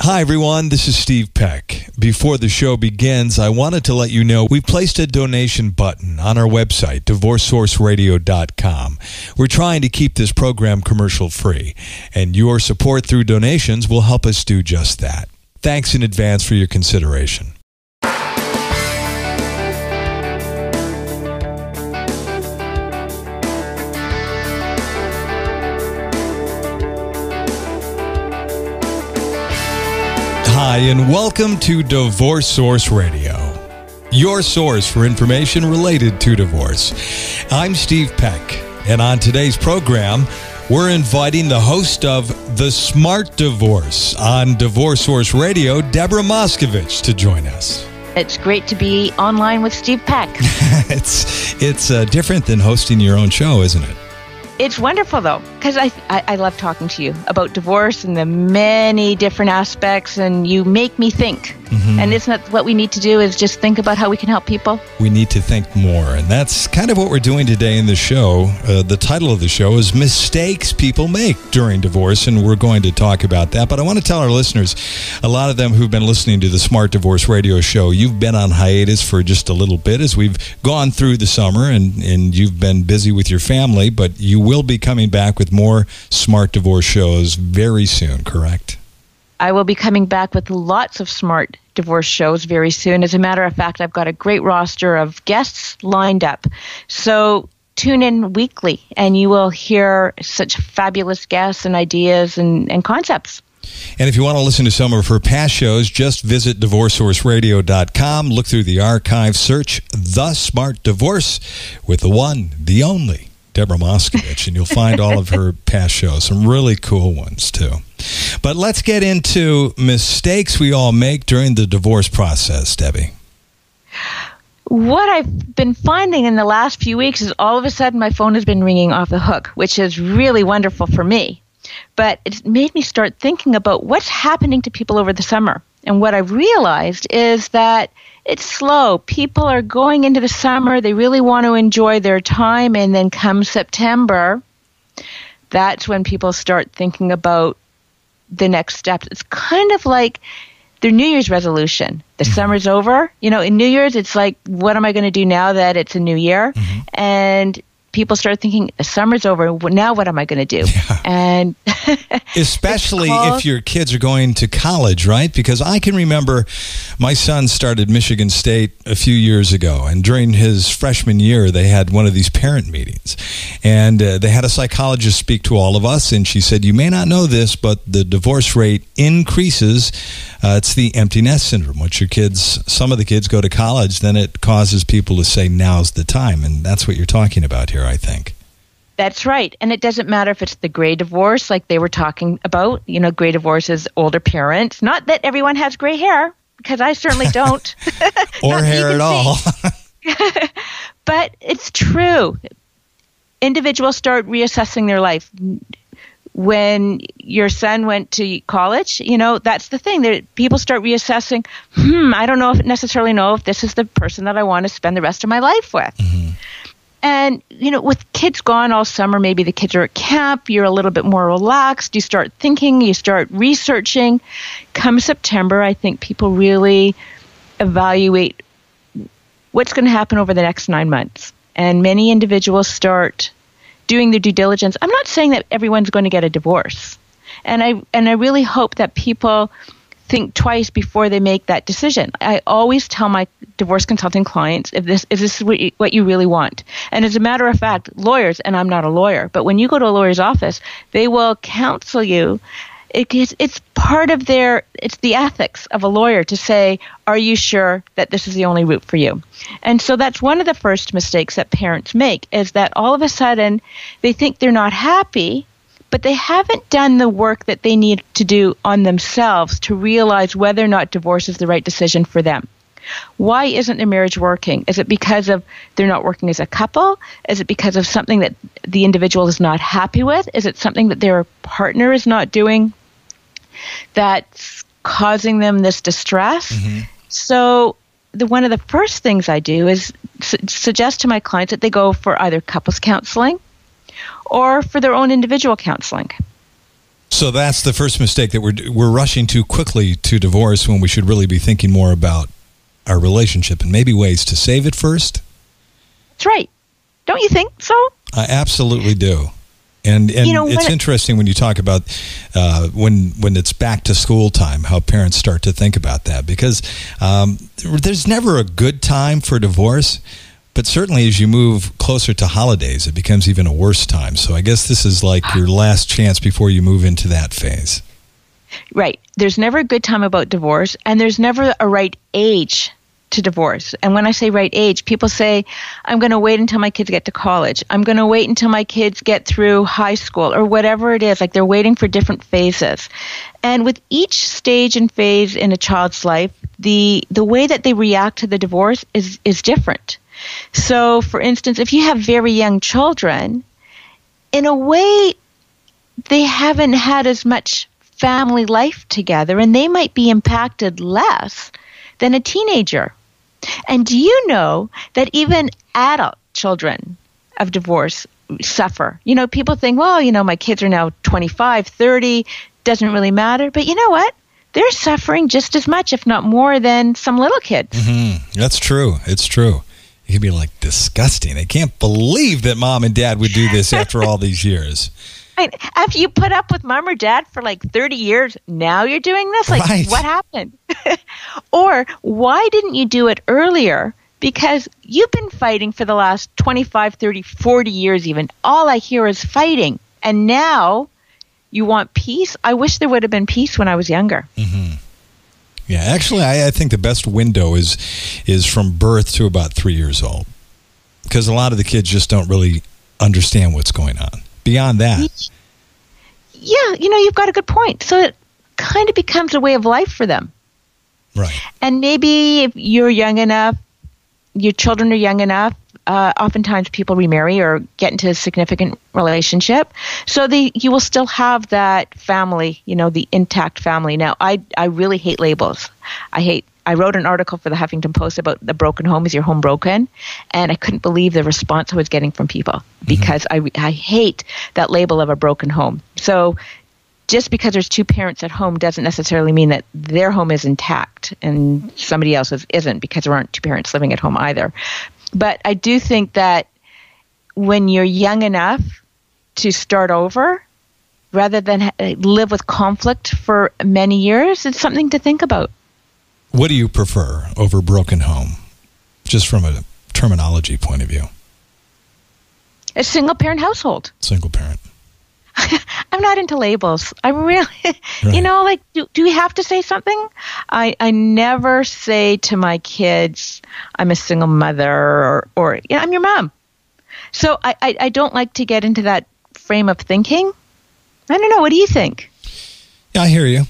Hi, everyone. This is Steve Peck. Before the show begins, I wanted to let you know we placed a donation button on our website, divorcesourceradio.com. We're trying to keep this program commercial free, and your support through donations will help us do just that. Thanks in advance for your consideration. Hi, and welcome to Divorce Source Radio, your source for information related to divorce. I'm Steve Peck, and on today's program, we're inviting the host of The Smart Divorce on Divorce Source Radio, Deborah Moskovitch, to join us. It's great to be online with Steve Peck. it's it's uh, different than hosting your own show, isn't it? It's wonderful though, because I, I, I love talking to you about divorce and the many different aspects, and you make me think. Mm-hmm. And isn't that what we need to do? Is just think about how we can help people. We need to think more, and that's kind of what we're doing today in the show. Uh, the title of the show is "Mistakes People Make During Divorce," and we're going to talk about that. But I want to tell our listeners, a lot of them who've been listening to the Smart Divorce Radio Show, you've been on hiatus for just a little bit as we've gone through the summer, and and you've been busy with your family, but you will be coming back with more Smart Divorce shows very soon. Correct? I will be coming back with lots of smart divorce shows very soon. As a matter of fact, I've got a great roster of guests lined up. So tune in weekly and you will hear such fabulous guests and ideas and, and concepts. And if you want to listen to some of her past shows, just visit divorcesourceradio.com, look through the archive, search The Smart Divorce with the one, the only Deborah Moskovitch, and you'll find all of her past shows, some really cool ones too. But let's get into mistakes we all make during the divorce process, Debbie. What I've been finding in the last few weeks is all of a sudden my phone has been ringing off the hook, which is really wonderful for me. But it made me start thinking about what's happening to people over the summer. And what I've realized is that it's slow. People are going into the summer, they really want to enjoy their time, and then come September, that's when people start thinking about the next steps. It's kind of like their New Year's resolution. The mm-hmm. summer's over. You know, in New Year's, it's like, what am I going to do now that it's a new year? Mm-hmm. And people start thinking the summer's over now what am i going to do yeah. and especially if your kids are going to college right because i can remember my son started michigan state a few years ago and during his freshman year they had one of these parent meetings and uh, they had a psychologist speak to all of us and she said you may not know this but the divorce rate increases uh, it's the empty nest syndrome. Once your kids, some of the kids go to college, then it causes people to say, now's the time. And that's what you're talking about here, I think. That's right. And it doesn't matter if it's the gray divorce, like they were talking about. You know, gray divorce is older parents. Not that everyone has gray hair, because I certainly don't. or hair at all. but it's true. Individuals start reassessing their life when your son went to college, you know, that's the thing. That people start reassessing, hmm, I don't know if necessarily know if this is the person that I want to spend the rest of my life with. Mm-hmm. And, you know, with kids gone all summer, maybe the kids are at camp, you're a little bit more relaxed, you start thinking, you start researching. Come September, I think people really evaluate what's going to happen over the next nine months. And many individuals start doing their due diligence. I'm not saying that everyone's going to get a divorce. And I and I really hope that people think twice before they make that decision. I always tell my divorce consulting clients if this is this what you, what you really want. And as a matter of fact, lawyers and I'm not a lawyer, but when you go to a lawyer's office, they will counsel you it, it's, it's part of their it's the ethics of a lawyer to say are you sure that this is the only route for you and so that's one of the first mistakes that parents make is that all of a sudden they think they're not happy but they haven't done the work that they need to do on themselves to realize whether or not divorce is the right decision for them why isn't their marriage working? Is it because of they're not working as a couple? Is it because of something that the individual is not happy with? Is it something that their partner is not doing that's causing them this distress. Mm-hmm. So, the, one of the first things I do is su- suggest to my clients that they go for either couples counseling or for their own individual counseling. So that's the first mistake that we're we're rushing too quickly to divorce when we should really be thinking more about our relationship and maybe ways to save it first. That's right. Don't you think so? I absolutely do. And and you know, it's interesting when you talk about uh, when when it's back to school time, how parents start to think about that because um, there's never a good time for divorce. But certainly, as you move closer to holidays, it becomes even a worse time. So I guess this is like your last chance before you move into that phase. Right. There's never a good time about divorce, and there's never a right age to divorce. And when I say right age, people say, I'm going to wait until my kids get to college. I'm going to wait until my kids get through high school or whatever it is. Like they're waiting for different phases. And with each stage and phase in a child's life, the, the way that they react to the divorce is, is different. So, for instance, if you have very young children, in a way, they haven't had as much family life together and they might be impacted less than a teenager. And do you know that even adult children of divorce suffer? You know, people think, well, you know, my kids are now 25, 30, doesn't really matter. But you know what? They're suffering just as much, if not more, than some little kids. Mm-hmm. That's true. It's true. Can be like, disgusting. I can't believe that mom and dad would do this after all these years. Right. After you put up with mom or dad for like 30 years, now you're doing this? Like, right. what happened? or why didn't you do it earlier? Because you've been fighting for the last 25, 30, 40 years, even. All I hear is fighting. And now you want peace? I wish there would have been peace when I was younger. Mm-hmm. Yeah, actually, I, I think the best window is is from birth to about three years old, because a lot of the kids just don't really understand what's going on beyond that. Yeah, you know, you've got a good point. So it kind of becomes a way of life for them. Right. And maybe if you're young enough, your children are young enough, uh, oftentimes people remarry or get into a significant relationship. So the, you will still have that family, you know, the intact family. Now, I, I really hate labels. I hate I wrote an article for the Huffington Post about the broken home. Is your home broken? And I couldn't believe the response I was getting from people mm-hmm. because mm-hmm. I, I hate that label of a broken home. So just because there's two parents at home doesn't necessarily mean that their home is intact and somebody else's isn't because there aren't two parents living at home either. But I do think that when you're young enough to start over, rather than live with conflict for many years, it's something to think about. What do you prefer over broken home, just from a terminology point of view? A single parent household. Single parent. I'm not into labels. I'm really, right. you know, like, do, do we have to say something? I, I never say to my kids, I'm a single mother or, or yeah, I'm your mom. So I, I, I don't like to get into that frame of thinking. I don't know. What do you think? Yeah, I hear you.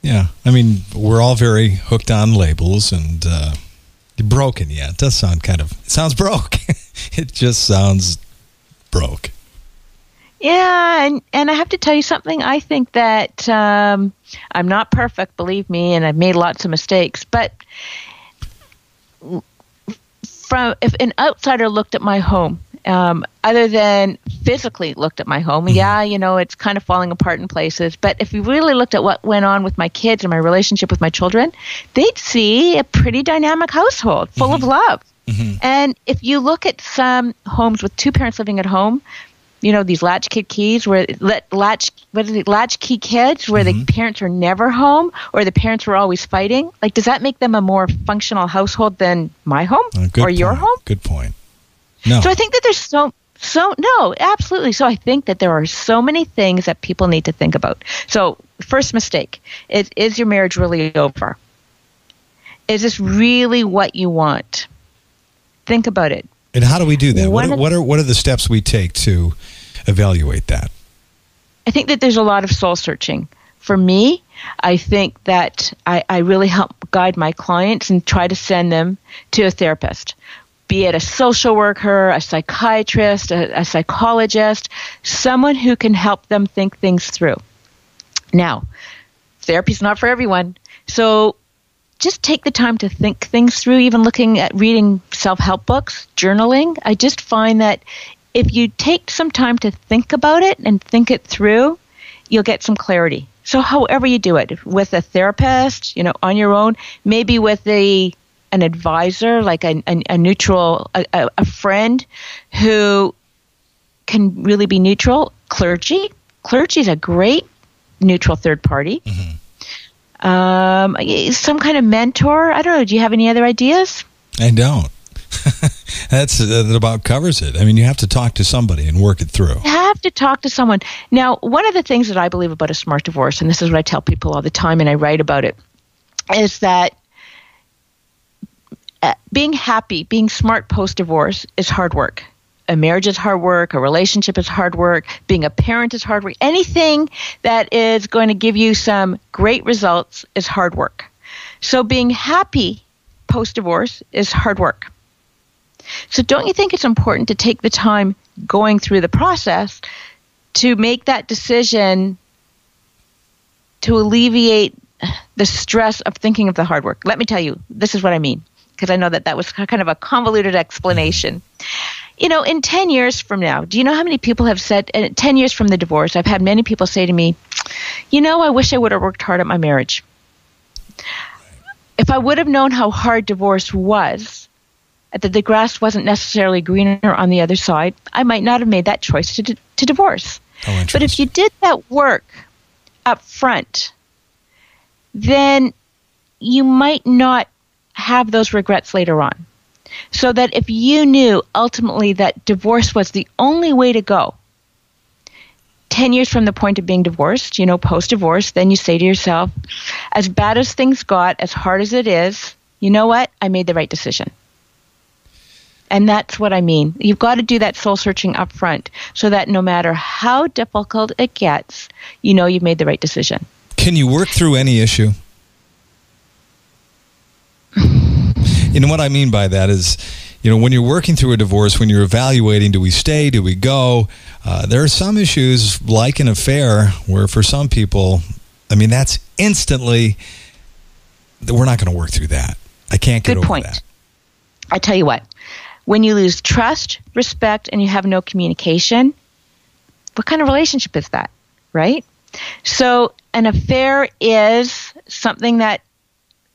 Yeah, I mean, we're all very hooked on labels and uh, broken. Yeah, it does sound kind of. It sounds broke. it just sounds broke. Yeah, and and I have to tell you something. I think that um, I'm not perfect, believe me, and I've made lots of mistakes. But from if an outsider looked at my home um, other than physically looked at my home. Yeah, you know, it's kind of falling apart in places. But if you really looked at what went on with my kids and my relationship with my children, they'd see a pretty dynamic household full mm-hmm. of love. Mm-hmm. And if you look at some homes with two parents living at home, you know these latchkey keys where latch what is it latchkey kids where mm-hmm. the parents are never home or the parents were always fighting like does that make them a more functional household than my home uh, or point. your home good point no. So I think that there's so so no, absolutely. So I think that there are so many things that people need to think about. So first mistake is is your marriage really over? Is this really what you want? Think about it. And how do we do that? What what are what are the steps we take to evaluate that? I think that there's a lot of soul searching. For me, I think that I, I really help guide my clients and try to send them to a therapist be it a social worker, a psychiatrist, a, a psychologist, someone who can help them think things through. Now, therapy is not for everyone. So just take the time to think things through, even looking at reading self help books, journaling. I just find that if you take some time to think about it and think it through, you'll get some clarity. So, however you do it, with a therapist, you know, on your own, maybe with a an advisor, like a, a, a neutral, a, a friend who can really be neutral. Clergy, clergy is a great neutral third party. Mm-hmm. Um, some kind of mentor. I don't know. Do you have any other ideas? I don't. That's that about covers it. I mean, you have to talk to somebody and work it through. You have to talk to someone. Now, one of the things that I believe about a smart divorce, and this is what I tell people all the time, and I write about it, is that uh, being happy, being smart post divorce is hard work. A marriage is hard work, a relationship is hard work, being a parent is hard work. Anything that is going to give you some great results is hard work. So being happy post divorce is hard work. So don't you think it's important to take the time going through the process to make that decision to alleviate the stress of thinking of the hard work? Let me tell you, this is what I mean because I know that that was kind of a convoluted explanation. You know, in 10 years from now, do you know how many people have said, uh, 10 years from the divorce, I've had many people say to me, you know, I wish I would have worked hard at my marriage. If I would have known how hard divorce was, that the grass wasn't necessarily greener on the other side, I might not have made that choice to, to divorce. Oh, but if you did that work up front, then you might not have those regrets later on. So that if you knew ultimately that divorce was the only way to go, 10 years from the point of being divorced, you know, post divorce, then you say to yourself, as bad as things got, as hard as it is, you know what? I made the right decision. And that's what I mean. You've got to do that soul searching up front so that no matter how difficult it gets, you know you've made the right decision. Can you work through any issue? you know what I mean by that is, you know, when you're working through a divorce, when you're evaluating, do we stay, do we go? Uh, there are some issues like an affair where for some people, I mean, that's instantly, we're not going to work through that. I can't get Good over point. that. I tell you what, when you lose trust, respect, and you have no communication, what kind of relationship is that, right? So, an affair is something that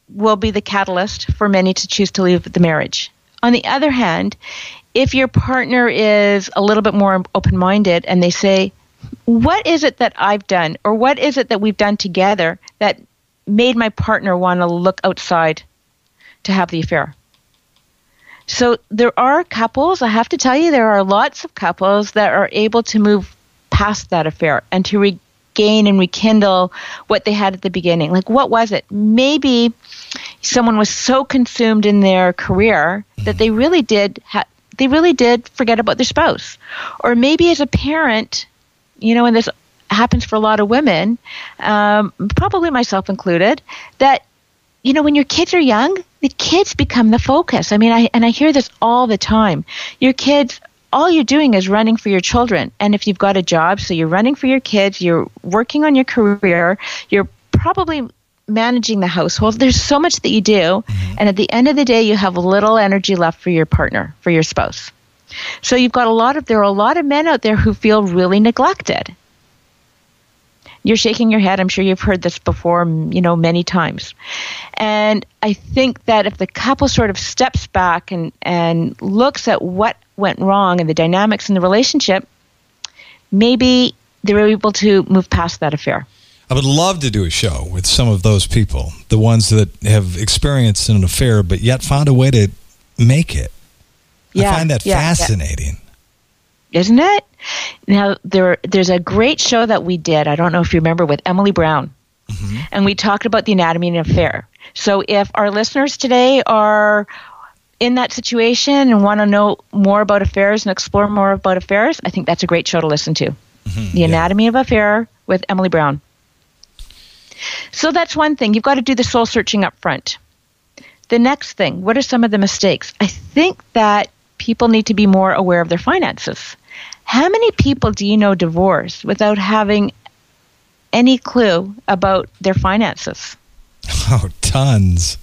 will be the catalyst for many to choose to leave the marriage. On the other hand, if your partner is a little bit more open minded and they say, What is it that I've done, or what is it that we've done together that made my partner want to look outside to have the affair? So there are couples, I have to tell you, there are lots of couples that are able to move past that affair and to regain and rekindle what they had at the beginning. Like, what was it? Maybe someone was so consumed in their career that they really did ha- they really did forget about their spouse. Or maybe as a parent, you know, and this happens for a lot of women, um, probably myself included, that you know when your kids are young, the kids become the focus. I mean, I and I hear this all the time. Your kids all you're doing is running for your children. And if you've got a job, so you're running for your kids, you're working on your career, you're probably managing the household. There's so much that you do. Mm-hmm. And at the end of the day, you have little energy left for your partner, for your spouse. So you've got a lot of, there are a lot of men out there who feel really neglected. You're shaking your head. I'm sure you've heard this before, you know, many times. And I think that if the couple sort of steps back and, and looks at what went wrong and the dynamics in the relationship, maybe they're able to move past that affair. I would love to do a show with some of those people, the ones that have experienced an affair but yet found a way to make it. Yeah, I find that yeah, fascinating. Yeah. Isn't it? Now there there's a great show that we did. I don't know if you remember with Emily Brown. Mm-hmm. And we talked about the anatomy of an affair. So if our listeners today are in that situation and want to know more about affairs and explore more about affairs, I think that's a great show to listen to. Mm-hmm, the Anatomy yeah. of Affair with Emily Brown. So that's one thing. You've got to do the soul searching up front. The next thing, what are some of the mistakes? I think that people need to be more aware of their finances. How many people do you know divorce without having any clue about their finances? Oh, tons.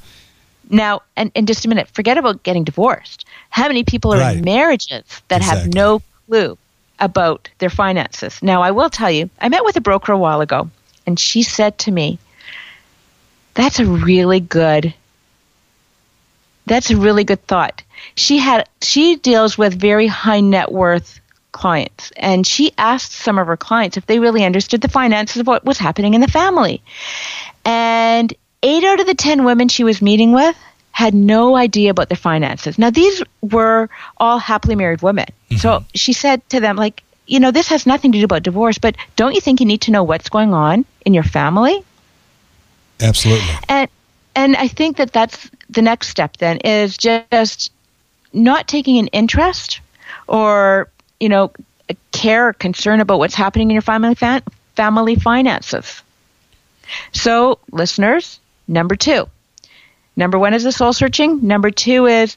Now, and in just a minute, forget about getting divorced. How many people are right. in marriages that exactly. have no clue about their finances. Now, I will tell you, I met with a broker a while ago, and she said to me, "That's a really good. That's a really good thought." She had she deals with very high net worth clients, and she asked some of her clients if they really understood the finances of what was happening in the family, and eight out of the ten women she was meeting with had no idea about their finances. Now, these were all happily married women. Mm-hmm. So she said to them, like, you know, this has nothing to do about divorce, but don't you think you need to know what's going on in your family? Absolutely. And and I think that that's the next step. Then is just not taking an interest or you know care or concern about what's happening in your family family finances. So, listeners, number two, Number one is the soul searching. Number two is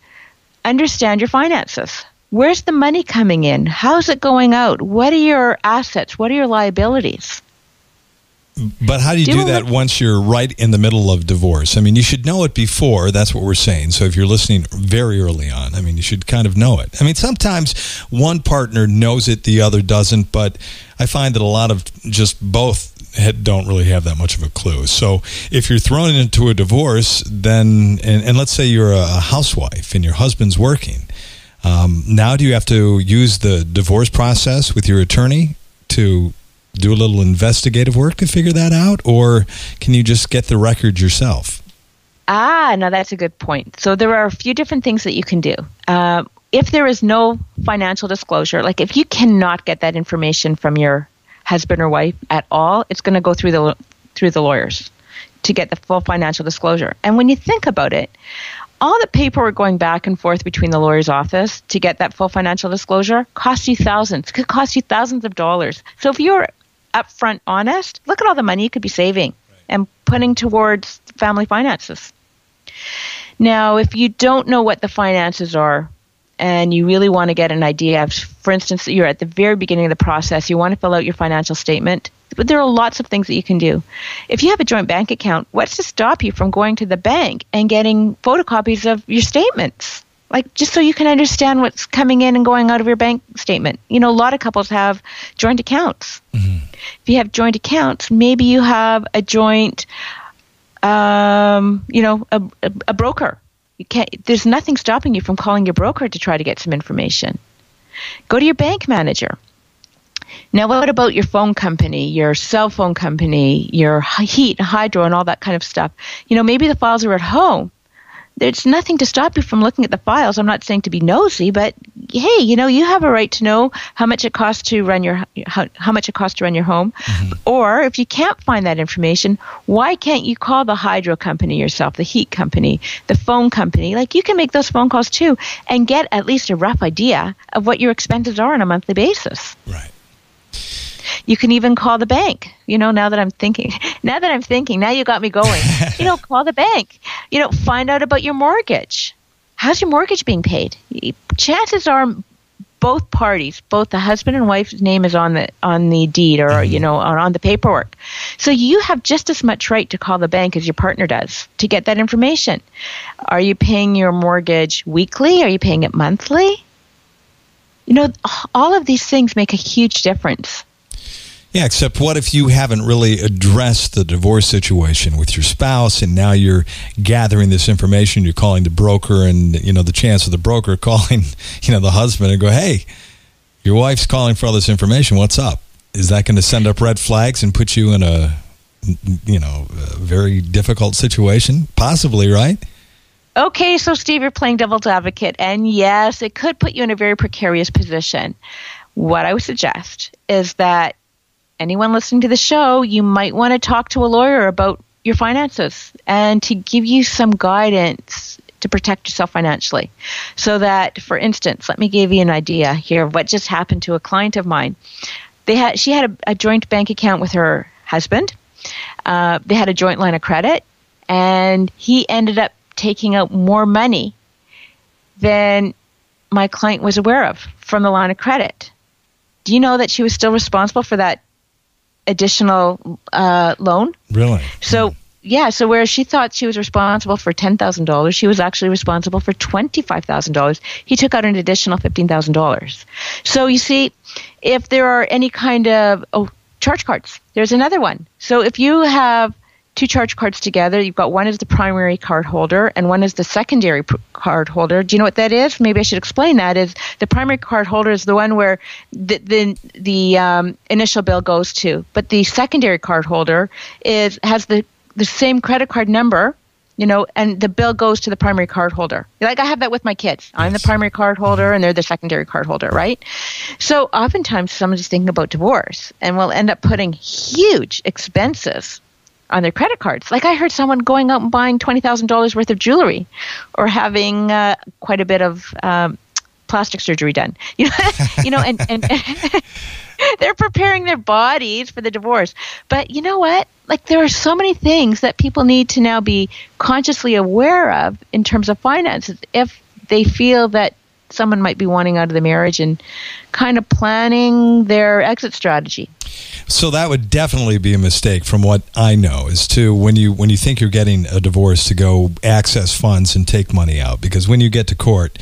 understand your finances. Where's the money coming in? How's it going out? What are your assets? What are your liabilities? But how do you do, do that once you're right in the middle of divorce? I mean, you should know it before. That's what we're saying. So if you're listening very early on, I mean, you should kind of know it. I mean, sometimes one partner knows it, the other doesn't. But I find that a lot of just both don't really have that much of a clue. So if you're thrown into a divorce, then and, and let's say you're a housewife and your husband's working, um, now do you have to use the divorce process with your attorney to do a little investigative work to figure that out, or can you just get the record yourself? Ah, now that's a good point. So there are a few different things that you can do. Uh, if there is no financial disclosure, like if you cannot get that information from your husband or wife at all, it's going to go through the through the lawyers to get the full financial disclosure. And when you think about it, all the paperwork going back and forth between the lawyer's office to get that full financial disclosure costs you thousands. Could cost you thousands of dollars. So if you're upfront honest, look at all the money you could be saving right. and putting towards family finances. Now, if you don't know what the finances are, and you really want to get an idea of, for instance, you're at the very beginning of the process, you want to fill out your financial statement, but there are lots of things that you can do. If you have a joint bank account, what's to stop you from going to the bank and getting photocopies of your statements? Like just so you can understand what's coming in and going out of your bank statement. You know, a lot of couples have joint accounts. Mm-hmm. If you have joint accounts, maybe you have a joint, um, you know, a, a, a broker you can't, there's nothing stopping you from calling your broker to try to get some information. Go to your bank manager. Now, what about your phone company, your cell phone company, your heat, hydro, and all that kind of stuff? You know, maybe the files are at home, there's nothing to stop you from looking at the files. I'm not saying to be nosy, but hey, you know, you have a right to know how much it costs to run your how, how much it costs to run your home. Mm-hmm. Or if you can't find that information, why can't you call the hydro company yourself, the heat company, the phone company? Like you can make those phone calls too and get at least a rough idea of what your expenses are on a monthly basis. Right. You can even call the bank. You know, now that I'm thinking, now that I'm thinking, now you got me going. you know, call the bank. You know, find out about your mortgage. How's your mortgage being paid? Chances are both parties, both the husband and wife's name is on the on the deed or mm-hmm. you know on, on the paperwork. So you have just as much right to call the bank as your partner does to get that information. Are you paying your mortgage weekly? Are you paying it monthly? You know, all of these things make a huge difference. Yeah, except what if you haven't really addressed the divorce situation with your spouse and now you're gathering this information, you're calling the broker and you know the chance of the broker calling, you know, the husband and go, "Hey, your wife's calling for all this information. What's up?" Is that going to send up red flags and put you in a you know, a very difficult situation? Possibly, right? Okay, so Steve, you're playing devil's advocate, and yes, it could put you in a very precarious position. What I would suggest is that anyone listening to the show, you might want to talk to a lawyer about your finances and to give you some guidance to protect yourself financially. So that, for instance, let me give you an idea here of what just happened to a client of mine. They had she had a, a joint bank account with her husband. Uh, they had a joint line of credit, and he ended up taking out more money than my client was aware of from the line of credit. Do you know that she was still responsible for that additional uh, loan. Really? So yeah, so whereas she thought she was responsible for $10,000, she was actually responsible for $25,000. He took out an additional $15,000. So you see, if there are any kind of, oh, charge cards, there's another one. So if you have two charge cards together. You've got one is the primary card holder and one is the secondary pr- card holder. Do you know what that is? Maybe I should explain that. Is the primary card holder is the one where the the, the um, initial bill goes to, but the secondary card holder is has the the same credit card number you know, and the bill goes to the primary card holder. Like I have that with my kids. I'm the primary card holder and they're the secondary card holder, right? So oftentimes somebody's thinking about divorce and will end up putting huge expenses on their credit cards. Like I heard someone going out and buying twenty thousand dollars worth of jewelry, or having uh, quite a bit of um, plastic surgery done. You know, you know, and and they're preparing their bodies for the divorce. But you know what? Like there are so many things that people need to now be consciously aware of in terms of finances if they feel that someone might be wanting out of the marriage and kind of planning their exit strategy. So that would definitely be a mistake from what I know is to when you when you think you're getting a divorce to go access funds and take money out because when you get to court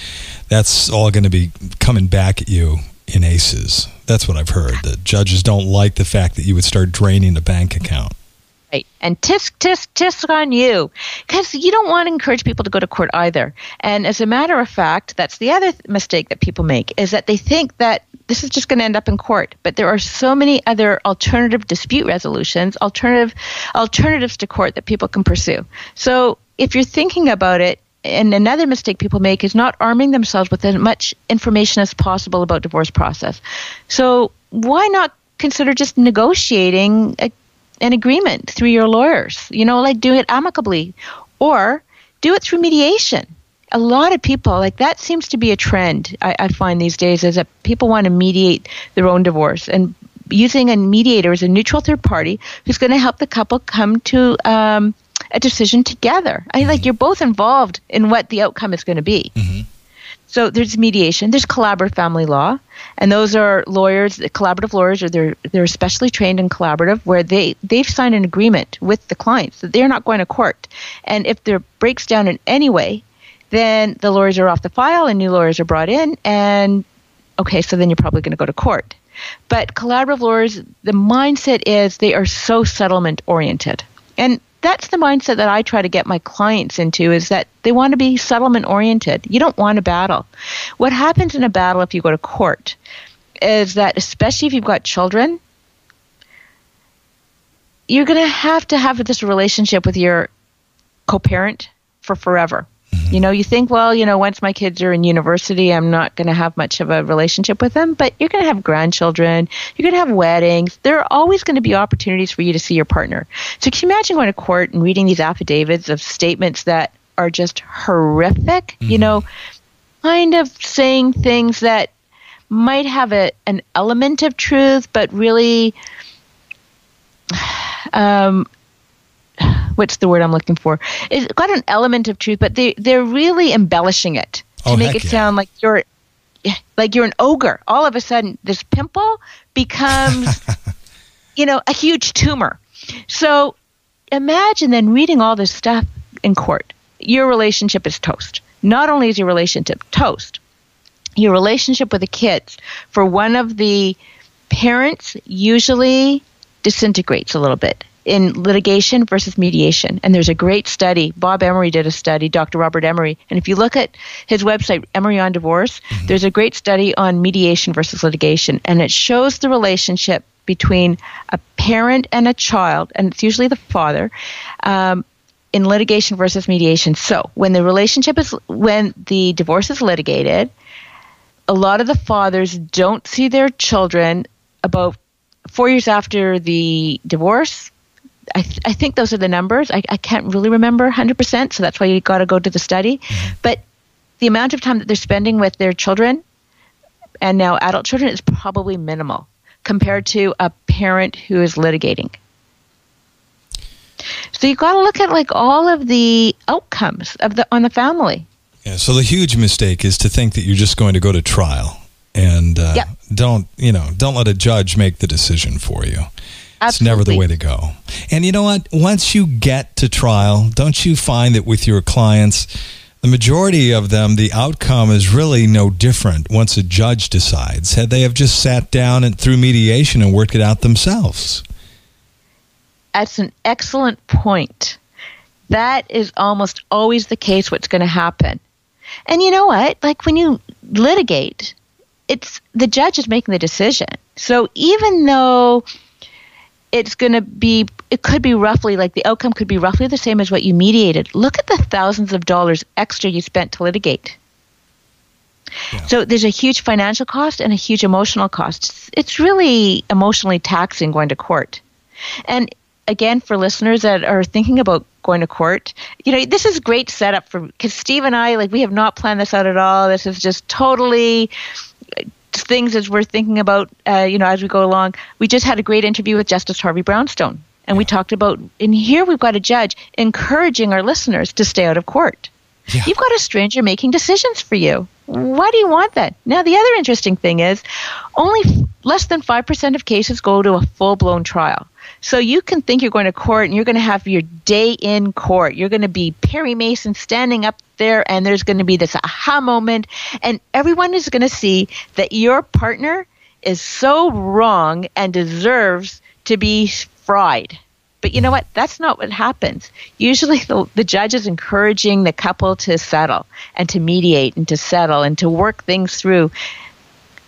that's all going to be coming back at you in aces. That's what I've heard. The judges don't like the fact that you would start draining a bank account. Right. And tisk, tisk, tisk on you. Because you don't want to encourage people to go to court either. And as a matter of fact, that's the other mistake that people make is that they think that this is just going to end up in court. But there are so many other alternative dispute resolutions, alternative alternatives to court that people can pursue. So if you're thinking about it, and another mistake people make is not arming themselves with as much information as possible about divorce process. So why not consider just negotiating a, an agreement through your lawyers? You know, like do it amicably, or do it through mediation a lot of people like that seems to be a trend I, I find these days is that people want to mediate their own divorce and using a mediator as a neutral third party who's going to help the couple come to um, a decision together. I mm-hmm. like you're both involved in what the outcome is going to be. Mm-hmm. So there's mediation, there's collaborative family law, and those are lawyers, collaborative lawyers, or they're they're especially trained in collaborative, where they they've signed an agreement with the clients that they're not going to court, and if there breaks down in any way, then the lawyers are off the file and new lawyers are brought in and okay so then you're probably going to go to court. But collaborative lawyers the mindset is they are so settlement oriented and that's the mindset that I try to get my clients into is that they want to be settlement oriented. You don't want a battle. What happens in a battle if you go to court is that especially if you've got children, you're going to have to have this relationship with your co-parent for forever. You know, you think, well, you know, once my kids are in university, I'm not going to have much of a relationship with them, but you're going to have grandchildren, you're going to have weddings. There are always going to be opportunities for you to see your partner. So can you imagine going to court and reading these affidavits of statements that are just horrific? Mm-hmm. You know, kind of saying things that might have a, an element of truth, but really um, what's the word I'm looking for? It's got an element of truth, but they they're really embellishing it to oh, make it yeah. sound like you're like you're an ogre. All of a sudden, this pimple becomes, you know, a huge tumor. So imagine then reading all this stuff in court. Your relationship is toast. Not only is your relationship toast, your relationship with the kids for one of the parents usually disintegrates a little bit in litigation versus mediation. And there's a great study. Bob Emery did a study, Dr. Robert Emery. And if you look at his website, Emery on Divorce, mm-hmm. there's a great study on mediation versus litigation. And it shows the relationship between a parent and a child, and it's usually the father. Um, in litigation versus mediation. So, when the relationship is, when the divorce is litigated, a lot of the fathers don't see their children about four years after the divorce I, th- I think those are the numbers. I, I can't really remember 100%, so that's why you got to go to the study. Mm-hmm. But the amount of time that they're spending with their children and now adult children is probably minimal compared to a parent who is litigating. So you got to look at like all of the outcomes of the on the family. Yeah. So the huge mistake is to think that you're just going to go to trial and uh, yep. don't you know don't let a judge make the decision for you. It's never the way to go. And you know what? Once you get to trial, don't you find that with your clients, the majority of them, the outcome is really no different once a judge decides. Had they have just sat down and through mediation and worked it out themselves. That's an excellent point. That is almost always the case what's going to happen. And you know what? Like when you litigate, it's the judge is making the decision. So even though it's going to be it could be roughly like the outcome could be roughly the same as what you mediated. Look at the thousands of dollars extra you spent to litigate. Yeah. so there's a huge financial cost and a huge emotional cost. It's really emotionally taxing going to court. And again for listeners that are thinking about going to court you know this is great setup for because steve and i like we have not planned this out at all. This is just totally things as we're thinking about, uh, you know, as we go along. We just had a great interview with Justice Harvey Brownstone, and we talked about, and here we've got a judge encouraging our listeners to stay out of court. Yeah. You've got a stranger making decisions for you. Why do you want that? Now, the other interesting thing is only less than 5% of cases go to a full blown trial. So you can think you're going to court and you're going to have your day in court. You're going to be Perry Mason standing up there and there's going to be this aha moment and everyone is going to see that your partner is so wrong and deserves to be fried. But you know what? That's not what happens. Usually the, the judge is encouraging the couple to settle and to mediate and to settle and to work things through.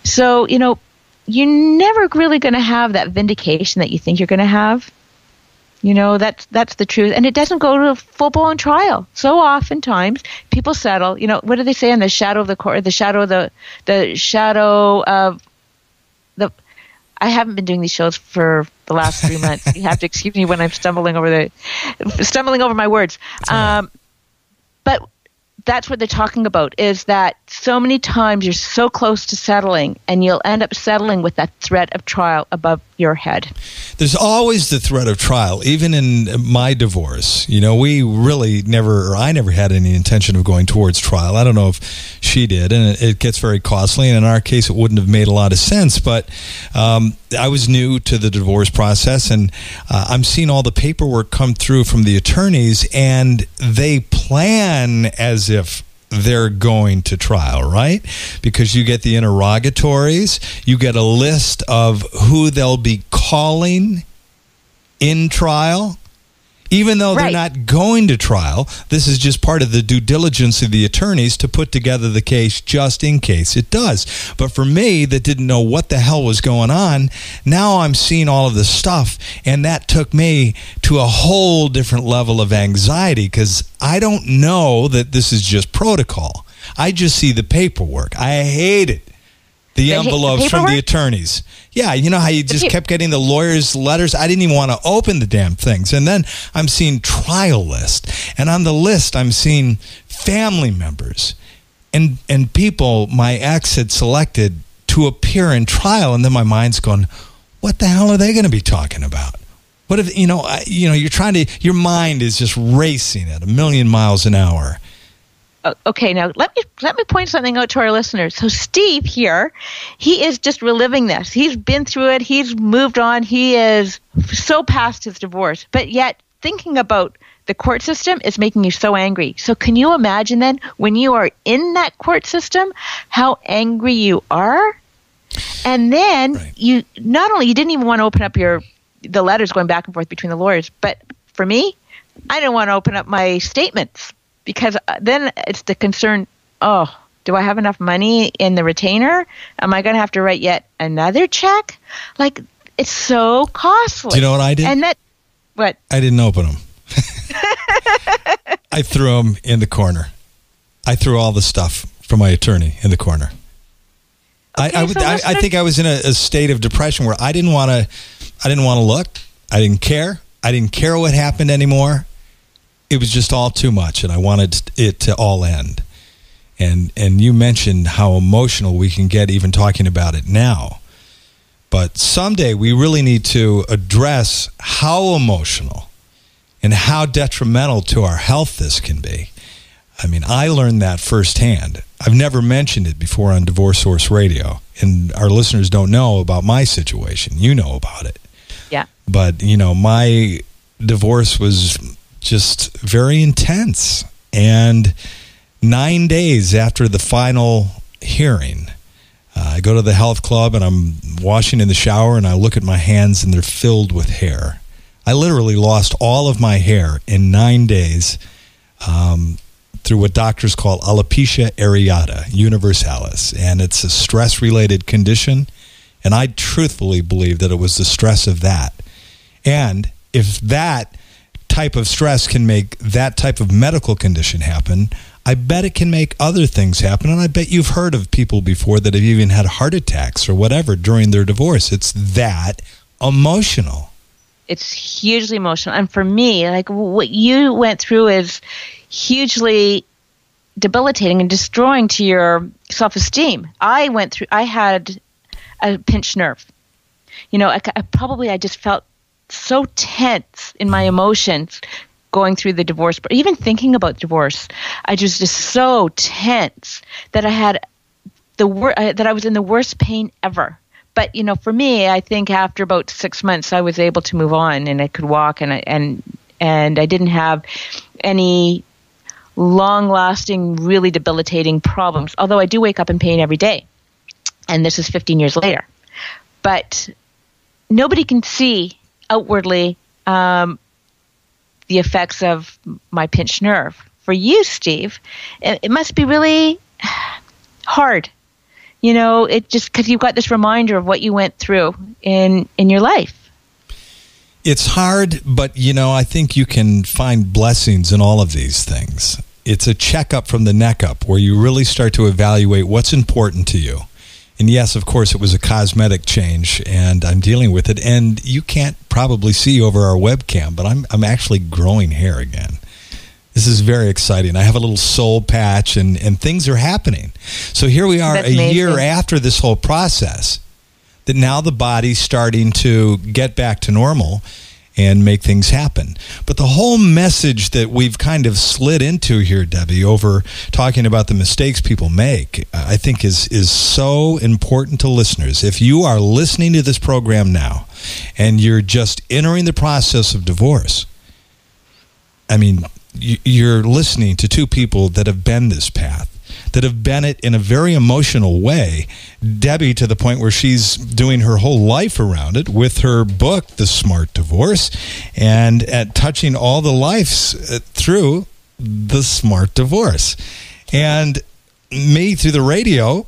So, you know, you're never really going to have that vindication that you think you're going to have. You know, that's that's the truth. And it doesn't go to a full blown trial. So oftentimes people settle, you know, what do they say in the shadow of the court the shadow of the the shadow of the I haven't been doing these shows for the last three months. you have to excuse me when I'm stumbling over the stumbling over my words. Um, but that's what they're talking about is that so many times you're so close to settling and you'll end up settling with that threat of trial above your head. There's always the threat of trial, even in my divorce. You know, we really never, or I never had any intention of going towards trial. I don't know if she did, and it, gets very costly. And in our case, it wouldn't have made a lot of sense. But um, I was new to the divorce process, and uh, I'm seeing all the paperwork come through from the attorneys, and they plan as if they're going to trial, right? Because you get the interrogatories, you get a list of who they'll be calling in trial. Even though they're not going to trial, this is just part of the due diligence of the attorneys to put together the case just in case it does. But for me, that didn't know what the hell was going on, now I'm seeing all of this stuff, and that took me to a whole different level of anxiety because I don't know that this is just protocol. I just see the paperwork. I hate it the, envelopes the from the attorneys. Yeah, you know how you just kept getting the lawyers' letters. I didn't even want to open the damn things. And then I'm seeing trial list, and on the list I'm seeing family members and and people my ex had selected to appear in trial. And then my mind's going, what the hell are they going to be talking about? What if you know? I, you know, you're trying to. Your mind is just racing at a million miles an hour Uh, okay, now let me let me point something out to our listeners. So Steve here, he is just reliving this. He's been through it. He's moved on. He is so past his divorce, but yet thinking about the court system is making you so angry. So can you imagine then when you are in that court system how angry you are? And then right. you not only you didn't even want to open up your the letters going back and forth between the lawyers, but for me, I didn't want to open up my statements because uh, then it's the concern oh, do I have enough money in the retainer? Am I going to have to write yet another check? Like, it's so costly. Do you know what I did? And that, what? I didn't open them. I threw them in the corner. I threw all the stuff from my attorney in the corner. Okay, I, I, so I, I, think I was in a, a state of depression where I didn't want to. I didn't want to look. I didn't care. I didn't care what happened anymore it was just all too much, and I wanted it to all end. And and you mentioned how emotional we can get even talking about it now. But someday we really need to address how emotional and how detrimental to our health this can be. I mean, I learned that firsthand. I've never mentioned it before on Divorce Source Radio, and our listeners don't know about my situation. You know about it. Yeah. but you know, my divorce was just very intense. And nine days after the final hearing, uh, I go to the health club and I'm washing in the shower and I look at my hands and they're filled with hair. I literally lost all of my hair in nine days um, through what doctors call alopecia areata universalis. And it's a stress related condition. And I truthfully believe that it was the stress of that. And if that type of stress can make that type of medical condition happen, I bet it can make other things happen. And I bet you've heard of people before that have even had heart attacks or whatever during their divorce. It's that emotional. It's hugely emotional. And for me, like what you went through is hugely debilitating and destroying to your self esteem. I went through, I had a pinched nerve. You know, I, I probably I just felt so tense in my emotions going through the divorce, but even thinking about divorce, I just just so tense that I had the wor- that I was in the worst pain ever. But you know, for me, I think after about six months, I was able to move on and I could walk and I, and and I didn't have any long-lasting, really debilitating problems. Although I do wake up in pain every day, and this is 15 years later. But nobody can see outwardly um, the effects of my pinched nerve. For you, Steve, it, it must be really hard. You know, it just because you've got this reminder of what you went through in in your life. It's hard, but you know, I think you can find blessings in all of these things. It's a checkup from the neck up where you really start to evaluate what's important to you. And yes, of course, it was a cosmetic change, and I'm dealing with it. And you can't probably see over our webcam, but I'm I'm actually growing hair again. This is very exciting. I have a little soul patch, and and things are happening. So here we are, That's a amazing. year after this whole process. That now the body's starting to get back to normal and make things happen. But the whole message that we've kind of slid into here, Debbie, over talking about the mistakes people make, I think is is so important to listeners. If you are listening to this program now and you're just entering the process of divorce, I mean, you- you're listening to two people that have been this path, that have been it in a very emotional way. Debbie, to the point where she's doing her whole life around it with her book, The Smart Divorce, and at touching all the lives uh, through the smart divorce. And me through the radio,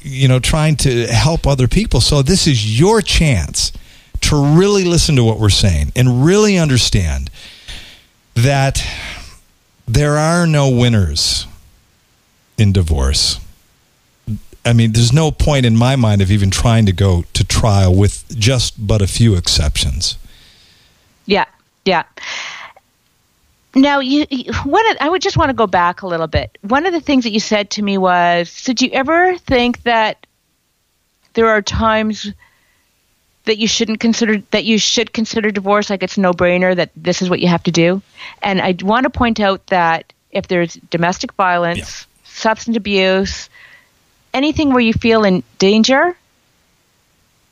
you know, trying to help other people. So this is your chance to really listen to what we're saying and really understand that there are no winners in divorce. I mean, there's no point in my mind of even trying to go to trial with just but a few exceptions. Yeah, yeah. Now, you, you one of, I would just want to go back a little bit. One of the things that you said to me was, did you ever think that there are times that you shouldn't consider that you should consider divorce like it's no brainer that this is what you have to do? And I want to point out that if there's domestic violence, substance abuse, anything where you feel in danger,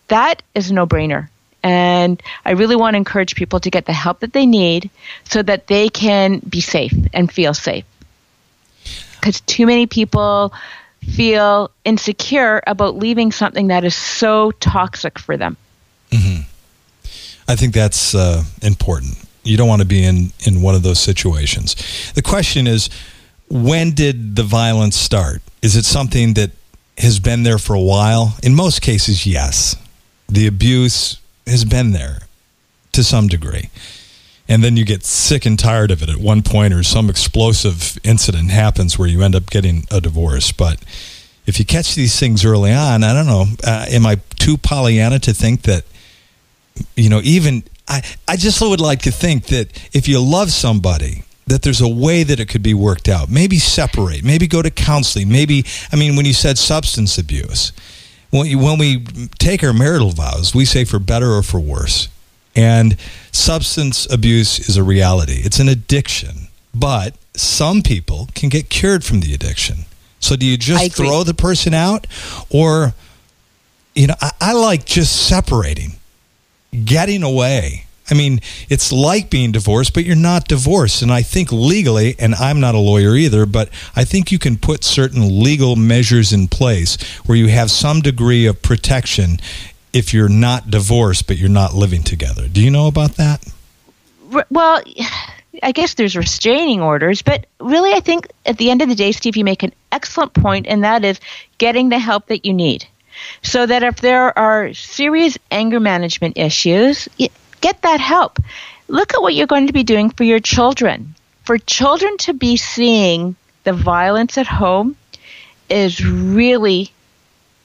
that is a no brainer. And I really want to encourage people to get the help that they need so that they can be safe and feel safe. Because too many people feel insecure about leaving something that is so toxic for them. I think that's uh, important. You don't want to be in, in one of those situations. The question is when did the violence start? Is it something that has been there for a while? In most cases, yes. The abuse has been there to some degree. And then you get sick and tired of it at one point, or some explosive incident happens where you end up getting a divorce. But if you catch these things early on, I don't know. Uh, am I too Pollyanna to think that you know, even I, I just would like to think that if you love somebody, that there's a way that it could be worked out. Maybe separate, maybe go to counseling. Maybe, I mean, when you said substance abuse, when, you, when we take our marital vows, we say for better or for worse. And substance abuse is a reality, it's an addiction. But some people can get cured from the addiction. So do you just throw the person out? Or, you know, I, I like just separating getting away. I mean, it's like being divorced, but you're not divorced. And I think legally, and I'm not a lawyer either, but I think you can put certain legal measures in place where you have some degree of protection if you're not divorced, but you're not living together. Do you know about that? Well, I guess there's restraining orders, but really, I think at the end of the day, Steve, you make an excellent point, and that is getting the help that you need. So that if there are serious anger management issues, get that help. Look at what you're going to be doing for your children. For children to be seeing the violence at home is really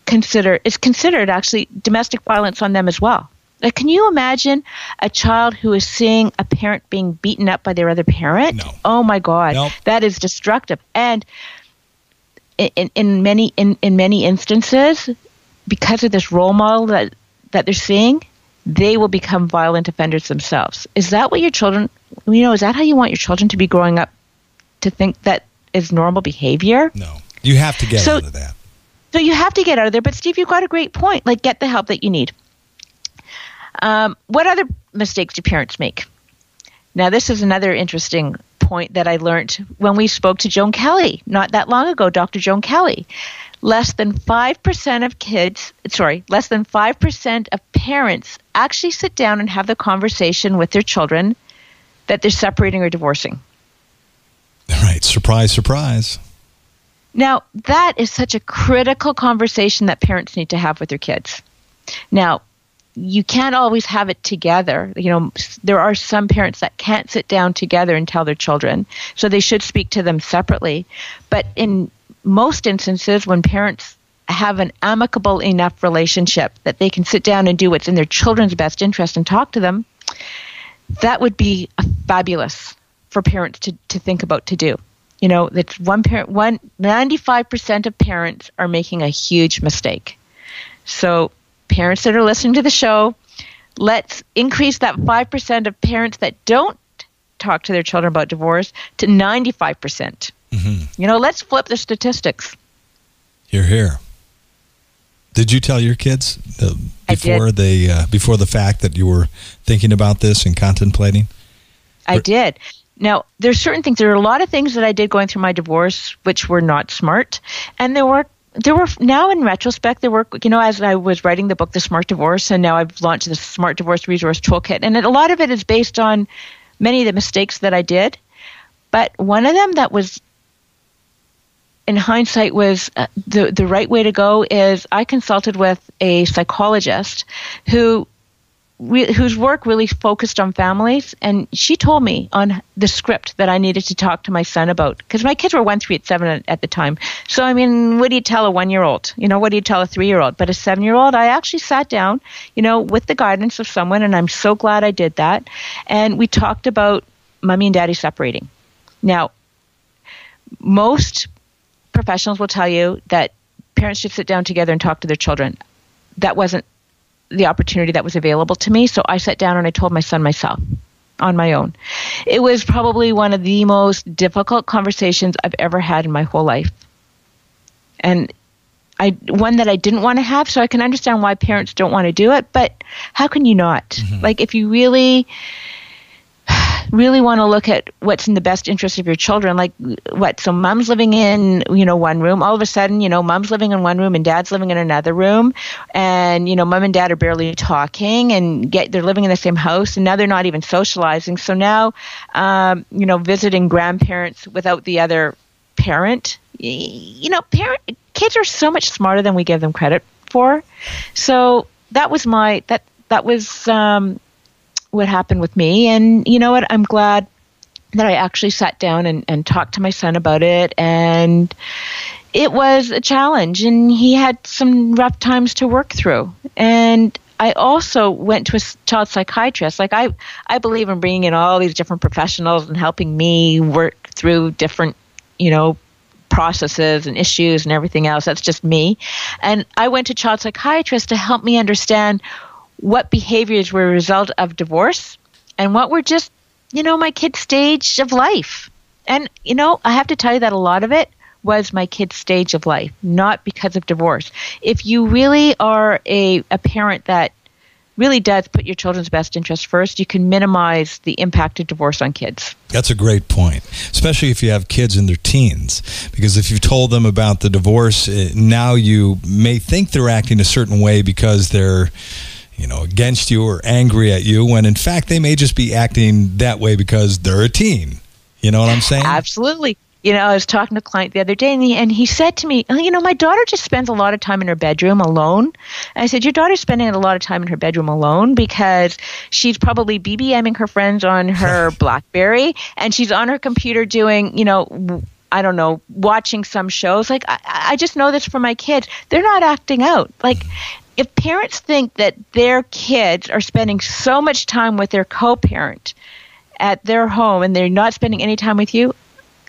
consider it's considered actually domestic violence on them as well. Like, can you imagine a child who is seeing a parent being beaten up by their other parent? No. Oh my God, nope. that is destructive. And in, in many in, in many instances, because of this role model that that they're seeing, they will become violent offenders themselves. Is that what your children? You know, is that how you want your children to be growing up to think that is normal behavior? No, you have to get so, out of that. So you have to get out of there. But Steve, you've got a great point. Like, get the help that you need. Um, what other mistakes do parents make? Now, this is another interesting point that I learned when we spoke to Joan Kelly not that long ago, Dr. Joan Kelly. Less than 5% of kids, sorry, less than 5% of parents actually sit down and have the conversation with their children that they're separating or divorcing. Right. Surprise, surprise. Now, that is such a critical conversation that parents need to have with their kids. Now, you can't always have it together. You know, there are some parents that can't sit down together and tell their children, so they should speak to them separately. But in most instances, when parents have an amicable enough relationship that they can sit down and do what's in their children's best interest and talk to them, that would be fabulous for parents to, to think about to do. You know, that's one parent, one, 95% of parents are making a huge mistake. So, parents that are listening to the show, let's increase that 5% of parents that don't talk to their children about divorce to 95%. Percent mm hmm You know, let's flip the statistics. You're here. Did you tell your kids uh, before they uh, before the fact that you were thinking about this and contemplating? I or- did. Now, there's certain things. There are a lot of things that I did going through my divorce which were not smart, and there were there were now in retrospect there were you know as I was writing the book The Smart Divorce, and now I've launched the Smart Divorce Resource Toolkit, and a lot of it is based on many of the mistakes that I did, but one of them that was in hindsight was uh, the the right way to go is I consulted with a psychologist who re- whose work really focused on families, and she told me on the script that I needed to talk to my son about because my kids were one, three, and seven at, the time. So I mean, what do you tell a one-year-old? You know, what do you tell a three-year-old? But a seven-year-old, I actually sat down, you know, with the guidance of someone, and I'm so glad I did that. And we talked about mommy and daddy separating. Now, most professionals will tell you that parents should sit down together and talk to their children. That wasn't the opportunity that was available to me. So I sat down and I told my son myself on my own. It was probably one of the most difficult conversations I've ever had in my whole life. And I one that I didn't want to have, so I can understand why parents don't want to do it, but how can you not? Mm-hmm. Like if you really really want to look at what's in the best interest of your children. Like what? So mom's living in you know one room. All of a sudden you know mom's living in one room and dad's living in another room. And you know mom and dad are barely talking and get they're living in the same house and now they're not even socializing. So now um, you know visiting grandparents without the other parent you know parent kids are so much smarter than we give them credit for. So that was my that that was um, what happened with me. And you know what? I'm glad that I actually sat down and, and talked to my son about it. And it was a challenge, and he had some rough times to work through. And I also went to a child psychiatrist. Like I, I believe in bringing in all these different professionals and helping me work through different, you know, processes and issues and everything else. That's just me. And I went to child psychiatrist to help me understand what behaviors were a result of divorce and what were just, you know, my kid's stage of life. And, you know, I have to tell you that a lot of it was my kid's stage of life, not because of divorce. If you really are a, a parent that really does put your children's best interest first, you can minimize the impact of divorce on kids. That's a great point, especially if you have kids in their teens. Because if you've told them about the divorce, eh, now you may think they're acting a certain way because they're you know against you or angry at you when in fact they may just be acting that way because they're a teen you know what i'm saying absolutely you know, I was talking to a client the other day, and he, and he said to me, oh, you know, my daughter just spends a lot of time in her bedroom alone. And I said, your daughter's spending a lot of time in her bedroom alone because she's probably BBMing her friends on her BlackBerry, and she's on her computer doing, you know, I don't know, watching some shows. Like, I, I just know this for my kids. They're not acting out. Like, if parents think that their kids are spending so much time with their co parent at their home and they're not spending any time with you,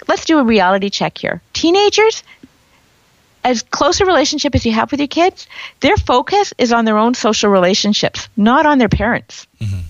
let's do a reality check here. Teenagers, as close a relationship as you have with your kids, their focus is on their own social relationships, not on their parents. Mm-hmm.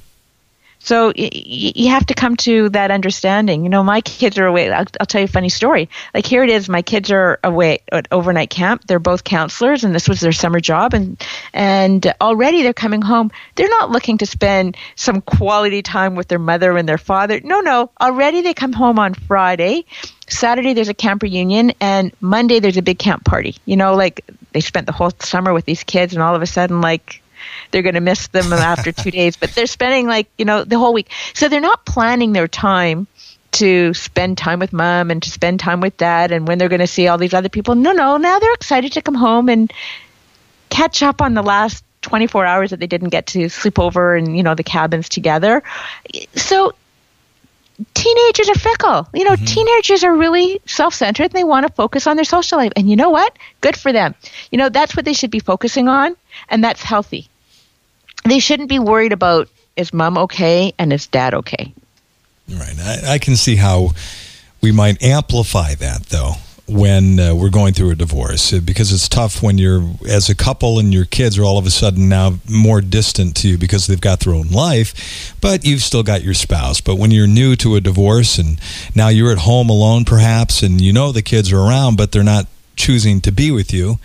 So you have to come to that understanding. You know, my kids are away. I'll, I'll, tell you a funny story. Like here it is. My kids are away at overnight camp. They're both counselors, and this was their summer job. And and already they're coming home. They're not looking to spend some quality time with their mother and their father. No, no. Already they come home on Friday. Saturday there's a camp reunion, and Monday there's a big camp party. You know, like they spent the whole summer with these kids, and all of a sudden, like they're going to miss them after two days, but they're spending like, you know, the whole week. So they're not planning their time to spend time with mom and to spend time with dad and when they're going to see all these other people. No, no, now they're excited to come home and catch up on the last 24 hours that they didn't get to sleep over and, you know, the cabins together. So teenagers are fickle. You know, mm-hmm. teenagers are really self centered and they want to focus on their social life. And you know what? Good for them. You know, that's what they should be focusing on, and that's healthy they shouldn't be worried about is mom okay and is dad okay. Right. I, I can see how we might amplify that though when uh, we're going through a divorce uh, because it's tough when you're as a couple and your kids are all of a sudden now more distant to you because they've got their own life but you've still got your spouse but when you're new to a divorce and now you're at home alone perhaps and you know the kids are around but they're not choosing to be with you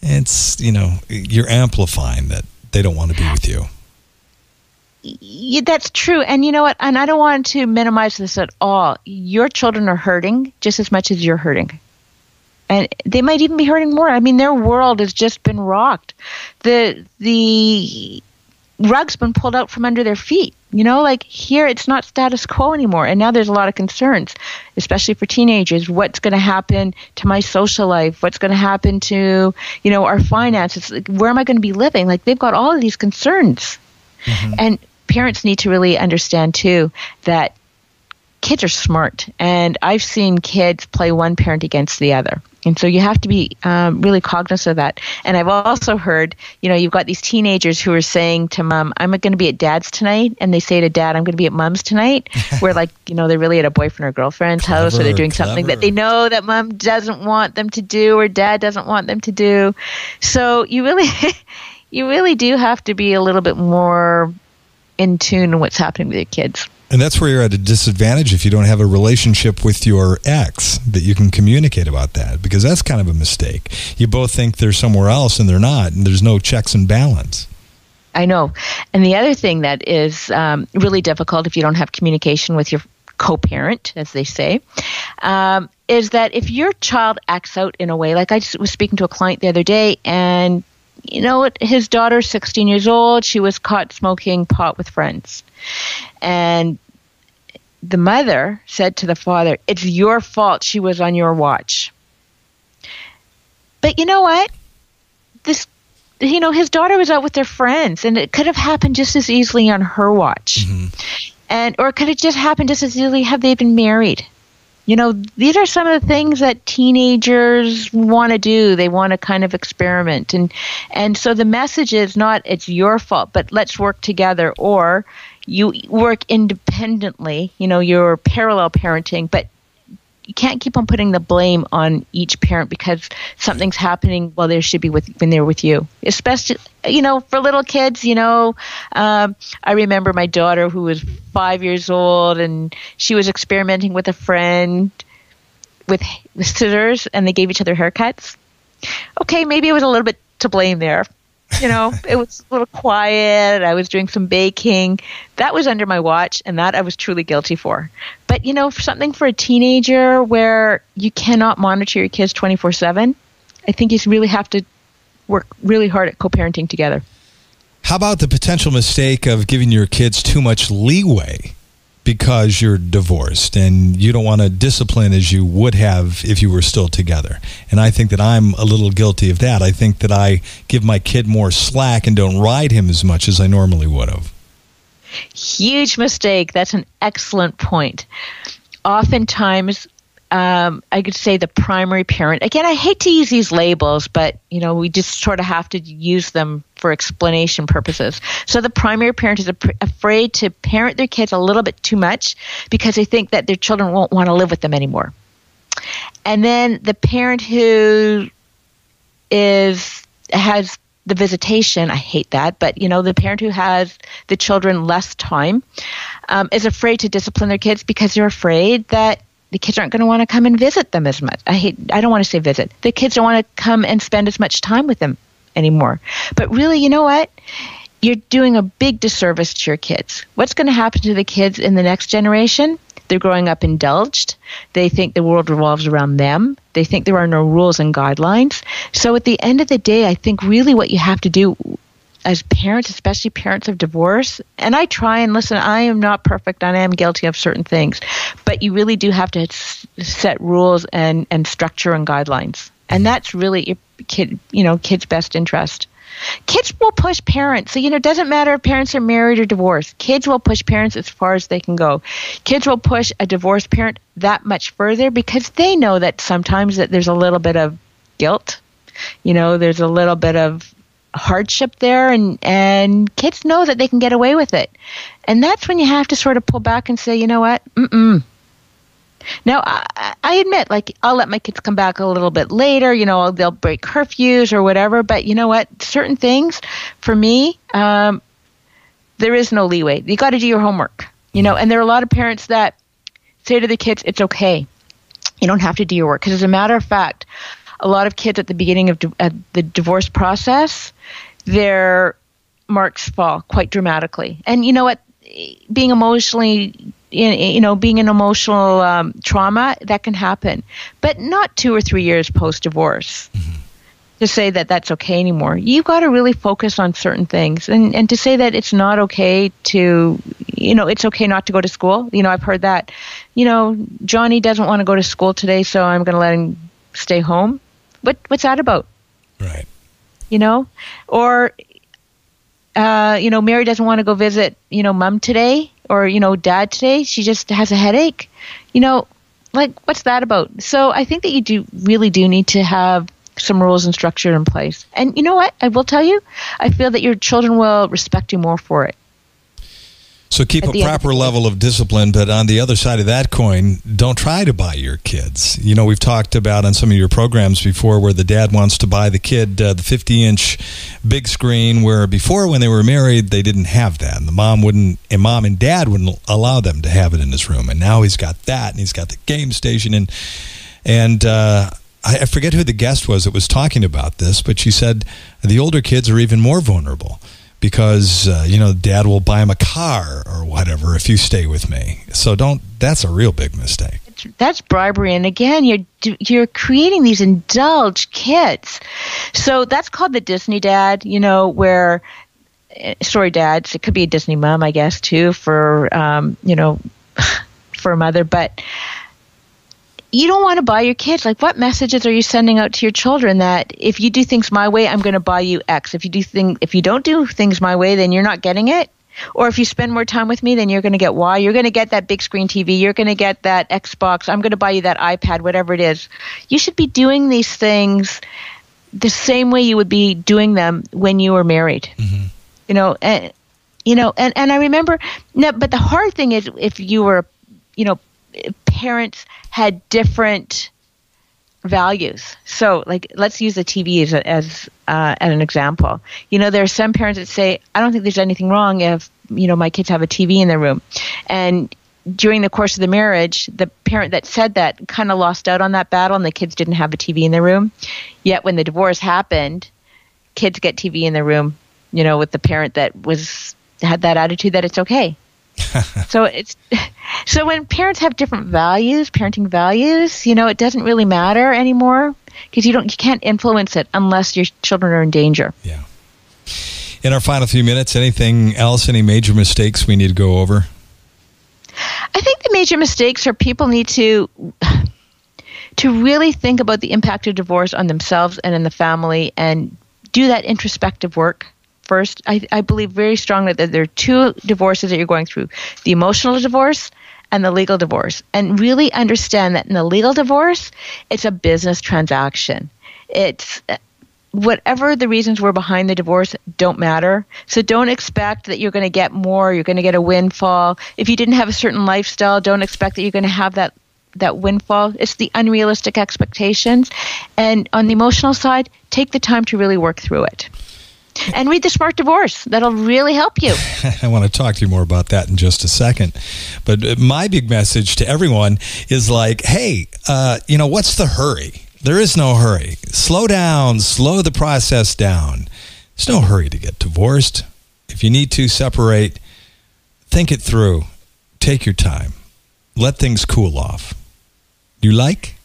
it's you know you're amplifying that they don't want to be with you. Yeah, that's true. And you know what? And I don't want to minimize this at all. Your children are hurting just as much as you're hurting. And they might even be hurting more. I mean, their world has just been rocked. The the rug's been pulled out from under their feet. You know, like here it's not status quo anymore. And now there's a lot of concerns, especially for teenagers. What's going to happen to my social life? What's going to happen to, you know, our finances? Like, where am I going to be living? Like they've got all of these concerns. Mm-hmm. And parents need to really understand too that kids are smart. And I've seen kids play one parent against the other. And so you have to be um, really cognizant of that. And I've also heard, you know, you've got these teenagers who are saying to mom, I'm going to be at dad's tonight. And they say to dad, I'm going to be at mom's tonight. where, like, you know, they're really at a boyfriend or girlfriend's clever, house or they're doing clever. something that they know that mom doesn't want them to do or dad doesn't want them to do. So you really, you really do have to be a little bit more in tune with what's happening with your kids. And that's where you're at a disadvantage if you don't have a relationship with your ex that you can communicate about that, because that's kind of a mistake. You both think they're somewhere else and they're not, and there's no checks and balance. I know. And the other thing that is um, really difficult if you don't have communication with your co parent, as they say, um, is that if your child acts out in a way, like I was speaking to a client the other day, and you know what? His daughter's 16 years old. She was caught smoking pot with friends. And the mother said to the father, It's your fault she was on your watch. But you know what? This you know, his daughter was out with their friends and it could have happened just as easily on her watch. Mm-hmm. And or could it just happen just as easily have they been married? You know, these are some of the things that teenagers want to do. They want to kind of experiment. And, and so the message is not it's your fault, but let's work together or you work independently, you know, you're parallel parenting, but you can't keep on putting the blame on each parent because something's happening while they should be with when they're with you. Especially, you know, for little kids. You know, um, I remember my daughter who was five years old and she was experimenting with a friend with, with scissors, and they gave each other haircuts. Okay, maybe it was a little bit to blame there, You know, it was a little quiet. I was doing some baking. That was under my watch, and that I was truly guilty for. But, you know, for something for a teenager where you cannot monitor your kids 24 7, I think you really have to work really hard at co parenting together. How about the potential mistake of giving your kids too much leeway because you're divorced and you don't want to discipline as you would have if you were still together. And I think that I'm a little guilty of that. I think that I give my kid more slack and don't ride him as much as I normally would have. Huge mistake. That's an excellent point. Oftentimes, um, I could say the primary parent. Again, I hate to use these labels, but you know we just sort of have to use them for explanation purposes. So the primary parent is afraid to parent their kids a little bit too much because they think that their children won't want to live with them anymore. And then the parent who is has the visitation, I hate that, but you know the parent who has the children less time um, is afraid to discipline their kids because they're afraid that the kids aren't going to want to come and visit them as much. I hate I don't want to say visit. The kids don't want to come and spend as much time with them anymore. But really, you know what? You're doing a big disservice to your kids. What's going to happen to the kids in the next generation? They're growing up indulged. They think the world revolves around them. They think there are no rules and guidelines. So at the end of the day, I think really what you have to do as parents, especially parents of divorce, and I try and listen, I am not perfect. I am guilty of certain things, but you really do have to set rules and, and structure and guidelines. And that's really your kid, you know, kids' best interest. Kids will push parents. So, you know, it doesn't matter if parents are married or divorced. Kids will push parents as far as they can go. Kids will push a divorced parent that much further because they know that sometimes that there's a little bit of guilt. You know, there's a little bit of hardship there and and kids know that they can get away with it. And that's when you have to sort of pull back and say you know what? Mm now I, I admit like i'll let my kids come back a little bit later you know they'll break curfews or whatever but you know what? Certain things for me um, there is no leeway. You got to do your homework you know? And there are a lot of parents that say to the kids it's okay. You don't have to do your work. Because as a matter of fact a lot of kids at the beginning of di- the divorce process, their marks fall quite dramatically. And you know what? Being emotionally, you know, being an emotional um, trauma, that can happen, but not two or three years post divorce. Mm-hmm. To say that that's okay anymore, you've got to really focus on certain things, and and to say that it's not okay to, you know, it's okay not to go to school. You know, I've heard that. You know, Johnny doesn't want to go to school today, so I'm going to let him stay home what what's that about? Right. You know, or uh, you know, Mary doesn't want to go visit, you know, mom today or, you know, dad today. She just has a headache. You know, like what's that about? So I think that you do really do need to have some rules and structure in place. And you know what? I will tell you, I feel that your children will respect you more for it. So keep a proper level of discipline, but on the other side of that coin, don't try to buy your kids. You know, we've talked about on some of your programs before where the dad wants to buy the kid uh, the 50 inch big screen, where before when they were married, they didn't have that. And the mom wouldn't, and mom and dad wouldn't allow them to have it in his room. And now he's got that, and he's got the game station. And, and, uh, I forget who the guest was that was talking about this, but she said the older kids are even more vulnerable because uh, you know dad will buy him a car or whatever if you stay with me. So don't that's a real big mistake. That's bribery. And again you're you're creating these indulged kids. So that's called the disney dad you know where eh, sorry dads it could be a disney mom i guess too for um, you know for a mother. But you don't want to buy your kids. Like, what messages are you sending out to your children that if you do things my way, I'm going to buy you X. If you do thing, if you don't do things my way, then you're not getting it. Or if you spend more time with me, then you're going to get Y. You're going to get that big screen TV. You're going to get that Xbox. I'm going to buy you that iPad, whatever it is. You should be doing these things the same way you would be doing them when you were married. Mm-hmm. You know, and you know, and and I remember. No, but the hard thing is if you were, you know, parents had different values. So, like, let's use the TV as as, uh, as an example. You know, there are some parents that say, "I don't think there's anything wrong if you know my kids have a TV in their room," and during the course of the marriage, the parent that said that kind of lost out on that battle, and the kids didn't have a TV in their room. Yet, when the divorce happened, kids get TV in their room, you know, with the parent that was had that attitude that it's okay. so it's so when parents have different values, parenting values, you know, it doesn't really matter anymore because you don't you can't influence it unless your children are in danger. Yeah. In our final few minutes, anything else? Any major mistakes we need to go over? I think the major mistakes are people need to to really think about the impact of divorce on themselves and in the family and do that introspective work first. I, I believe very strongly that there are two divorces that you're going through the emotional divorce and the legal divorce. And really understand that in the legal divorce, it's a business transaction. It's uh, whatever the reasons were behind the divorce don't matter. So don't expect that you're going to get more, you're going to get a windfall. If you didn't have a certain lifestyle, don't expect that you're going to have that that windfall. It's the unrealistic expectations. And on the emotional side, take the time to really work through it. And read The Smart Divorce. That'll really help you. I want to talk to you more about that in just a second. But uh, my big message to everyone is like, hey, uh, you know, what's the hurry? There is no hurry. Slow down, slow the process down. There's no hurry to get divorced. If you need to separate, think it through. Take your time. Let things cool off. You like?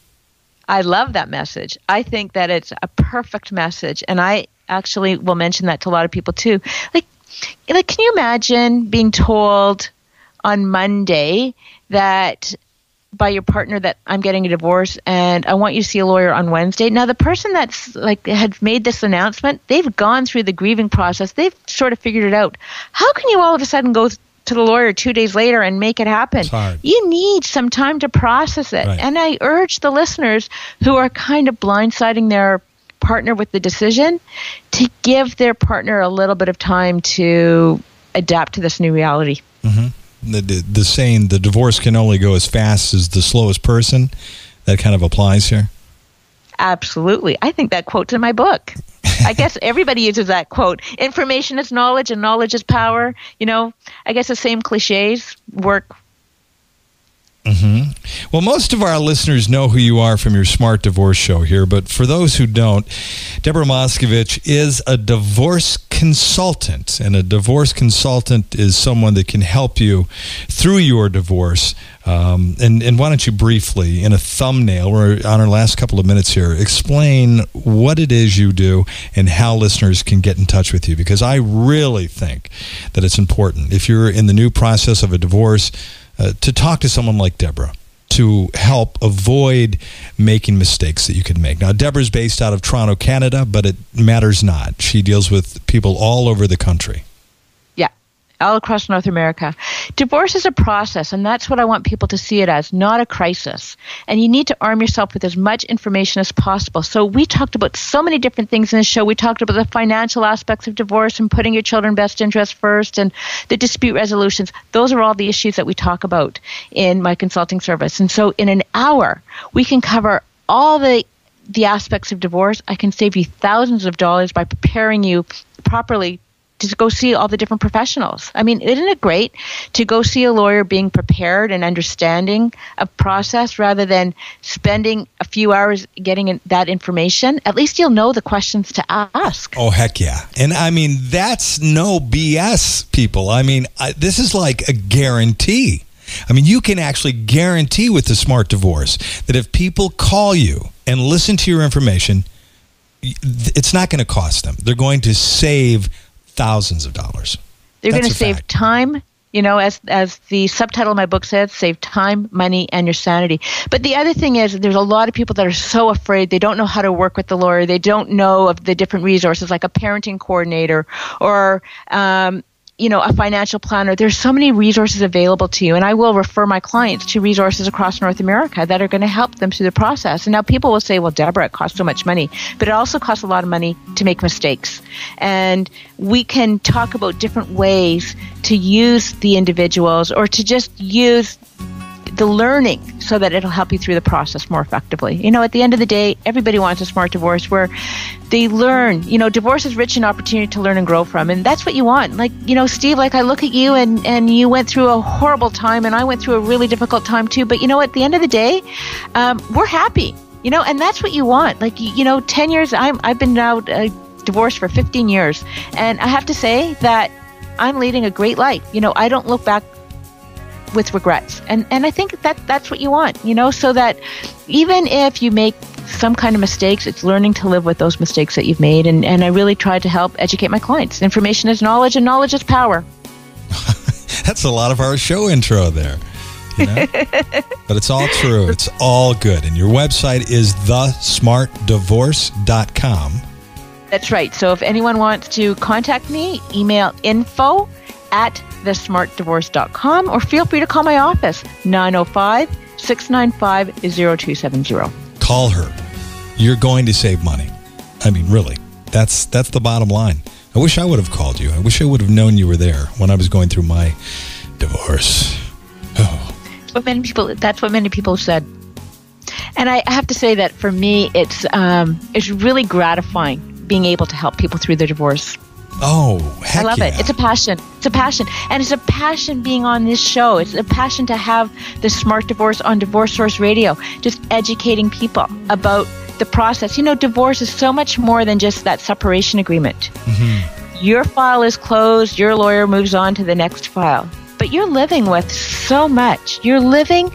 I love that message. I think that it's a perfect message, and I actually will mention that to a lot of people too. Like, like, can you imagine being told on Monday that by your partner that I'm getting a divorce and I want you to see a lawyer on Wednesday. Now the person that's like had made this announcement, they've gone through the grieving process. They've sort of figured it out. How can you all of a sudden go to the lawyer two days later and make it happen. You need some time to process it. Right. And I urge the listeners who are kind of blindsiding their partner with the decision to give their partner a little bit of time to adapt to this new reality. Mm-hmm. The, the, the saying, the divorce can only go as fast as the slowest person, that kind of applies here? Absolutely. I think that quote's in my book. I guess everybody uses that quote. Information is knowledge and knowledge is power. You know, I guess the same cliches work Mm-hmm. Well, most of our listeners know who you are from your Smart Divorce show here, but for those who don't, Deborah Moskovitch is a divorce consultant, and a divorce consultant is someone that can help you through your divorce. Um, and, and why don't you briefly, in a thumbnail, we're on our last couple of minutes here, explain what it is you do and how listeners can get in touch with you? Because I really think that it's important. If you're in the new process of a divorce, uh, to talk to someone like Deborah to help avoid making mistakes that you could make. Now, Deborah's based out of Toronto, Canada, but it matters not. She deals with people all over the country all across North America. Divorce is a process, and that's what I want people to see it as, not a crisis. And you need to arm yourself with as much information as possible. So we talked about so many different things in the show. We talked about the financial aspects of divorce and putting your children best interest first and the dispute resolutions. Those are all the issues that we talk about in my consulting service. And so in an hour, we can cover all the the aspects of divorce. I can save you thousands of dollars by preparing you properly to go see all the different professionals. I mean, isn't it great to go see a lawyer being prepared and understanding a process rather than spending a few hours getting that information? At least you'll know the questions to ask. Oh, heck yeah. And I mean, that's no BS, people. I mean, I, this is like a guarantee. I mean, you can actually guarantee with the smart divorce that if people call you and listen to your information, it's not going to cost them. They're going to save thousands of dollars. They're going to save fact. time. You know, as as the subtitle of my book says, save time, money, and your sanity. But the other thing is, there's a lot of people that are so afraid they don't know how to work with the lawyer. They don't know of the different resources, like a parenting coordinator or um, you know, a financial planner. There's so many resources available to you, and I will refer my clients to resources across North America that are going to help them through the process. And now people will say, "Well, Deborah, it costs so much money," but it also costs a lot of money to make mistakes. And we can talk about different ways to use the individuals or to just use the learning so that it'll help you through the process more effectively. You know, at the end of the day, everybody wants a smart divorce where they learn. You know, divorce is rich in opportunity to learn and grow from, and that's what you want. Like, you know, Steve, like I look at you and and you went through a horrible time, and I went through a really difficult time too. But you know, at the end of the day, um, we're happy. You know, and that's what you want. Like, you know, ten years. I'm I've been out. Uh, divorced for 15 years. And I have to say that I'm leading a great life. You know, I don't look back with regrets. And and I think that that's what you want, you know, so that even if you make some kind of mistakes, it's learning to live with those mistakes that you've made. And, and I really try to help educate my clients. Information is knowledge, and knowledge is power. That's a lot of our show intro there. You know? but it's all true. It's all good. And your website is thesmartdivorce.com. That's right. So if anyone wants to contact me, email info at thesmartdivorce.com or feel free to call my office, 905 695 0270. Call her. You're going to save money. I mean, really. That's that's the bottom line. I wish I would have called you. I wish I would have known you were there when I was going through my divorce. Oh. What many people that's what many people said. And I have to say that for me it's um, it's really gratifying being able to help people through their divorce. Oh, I love yeah. it. It's a passion. It's a passion. And it's a passion being on this show. It's a passion to have the Smart Divorce on Divorce Source Radio, just educating people about the process. You know, divorce is so much more than just that separation agreement. Mm-hmm. Your file is closed, your lawyer moves on to the next file. But you're living with so much. You're living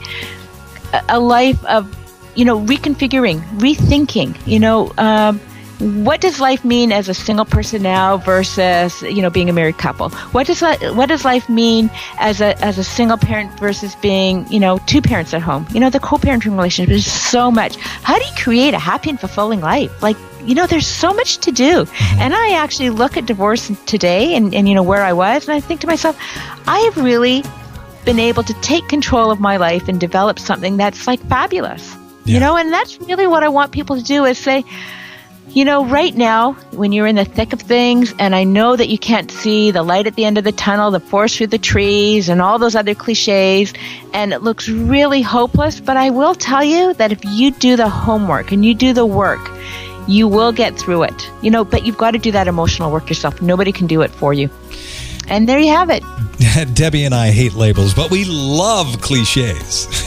a life of, you know, reconfiguring, rethinking, you know, um, what does life mean as a single person now versus you know being a married couple? What does what does life mean as a as a single parent versus being you know two parents at home? You know the co-parenting relationship is so much. How do you create a happy and fulfilling life? Like you know there's so much to do. Mm-hmm. and i actually look at divorce today and, and you know where i was and i think to myself i have really been able to take control of my life and develop something that's like fabulous. Yeah. you know and that's really what i want people to do is say you know, right now, when you're in the thick of things, and I know that you can't see the light at the end of the tunnel, the forest through the trees, and all those other cliches, and it looks really hopeless, but I will tell you that if you do the homework and you do the work, you will get through it. You know, but you've got to do that emotional work yourself. Nobody can do it for you. And there you have it. Debbie and I hate labels, but we love cliches.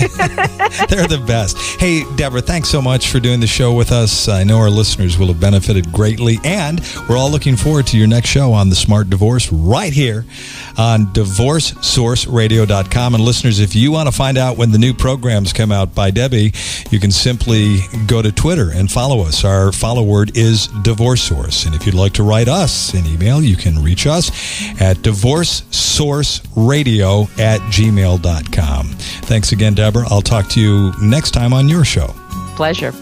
They're the best. Hey, Deborah, thanks so much for doing the show with us. I know our listeners will have benefited greatly, and we're all looking forward to your next show on the Smart Divorce right here on divorcesourceradio.com. And listeners, if you want to find out when the new programs come out by Debbie, you can simply go to Twitter and follow us. Our follow word is Divorce Source. And if you'd like to write us an email, you can reach us at divorcesourceradio at gmail.com. Thanks again, Deborah. I'll talk to you next time on your show. Pleasure.